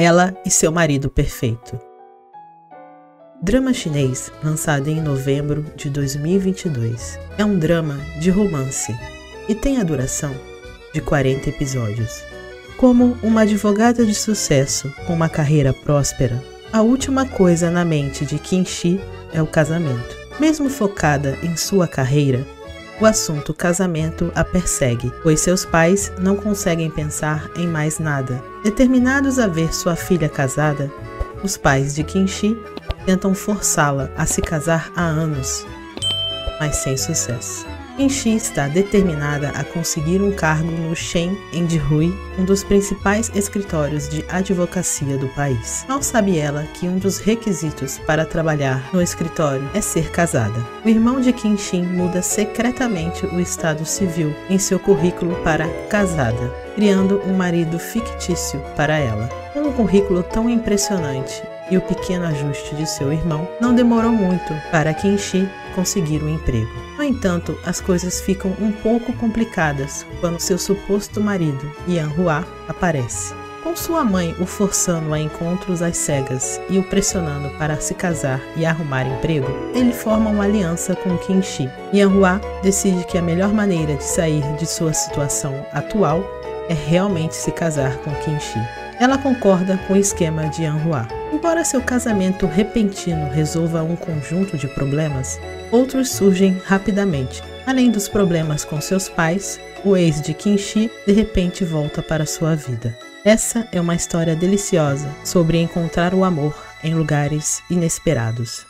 Ela e seu marido perfeito. Drama chinês lançado em novembro de 2022. É um drama de romance e tem a duração de 40 episódios. Como uma advogada de sucesso com uma carreira próspera, a última coisa na mente de Qin Shi é o casamento. Mesmo focada em sua carreira, o assunto casamento a persegue, pois seus pais não conseguem pensar em mais nada. Determinados a ver sua filha casada, os pais de Kinshi tentam forçá-la a se casar há anos, mas sem sucesso. Inchi está determinada a conseguir um cargo no Shen Endrui, um dos principais escritórios de advocacia do país. Mal sabe ela que um dos requisitos para trabalhar no escritório é ser casada. O irmão de Shin muda secretamente o estado civil em seu currículo para casada, criando um marido fictício para ela. Um currículo tão impressionante e o pequeno ajuste de seu irmão, não demorou muito para Kinshi conseguir um emprego. No entanto, as coisas ficam um pouco complicadas quando seu suposto marido, Yan Hua, aparece. Com sua mãe o forçando a encontros às cegas e o pressionando para se casar e arrumar emprego, ele forma uma aliança com Kinshi. Yan Hua decide que a melhor maneira de sair de sua situação atual é realmente se casar com Kinshi. Ela concorda com o esquema de Anhua. Embora seu casamento repentino resolva um conjunto de problemas, outros surgem rapidamente. Além dos problemas com seus pais, o ex de Kinshi de repente volta para sua vida. Essa é uma história deliciosa sobre encontrar o amor em lugares inesperados.